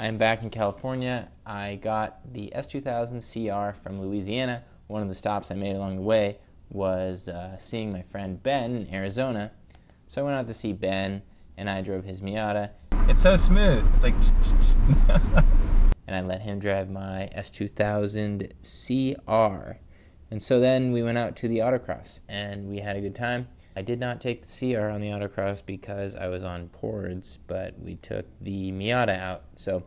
I'm back in California. I got the S2000 CR from Louisiana. One of the stops I made along the way was uh, seeing my friend Ben in Arizona. So I went out to see Ben and I drove his Miata. It's so smooth. It's like. and I let him drive my S2000 CR. And so then we went out to the autocross and we had a good time. I did not take the CR on the autocross because I was on Pords, but we took the Miata out. So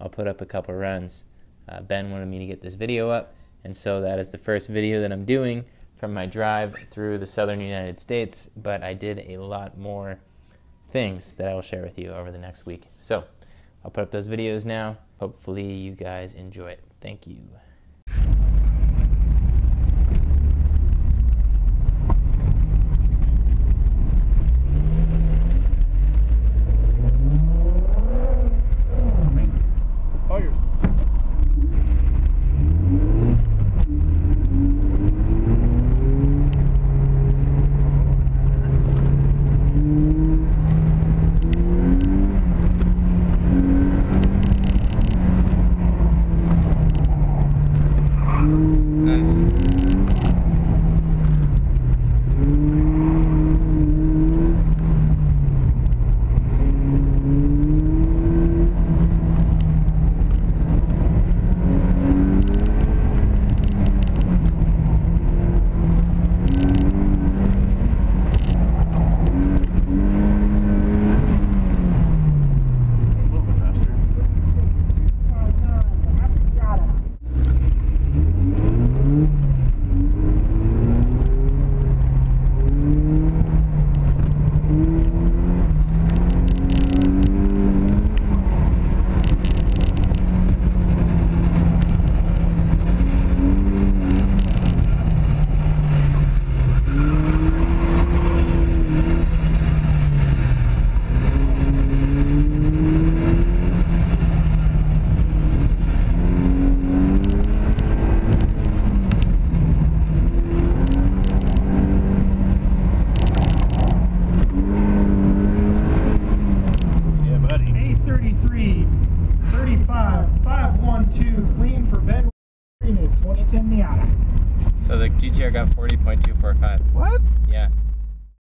I'll put up a couple runs. Uh, ben wanted me to get this video up, and so that is the first video that I'm doing from my drive through the southern United States, but I did a lot more things that I will share with you over the next week. So I'll put up those videos now. Hopefully you guys enjoy it. Thank you. 2010 Miata. So the GTR got 40.245. What? Yeah.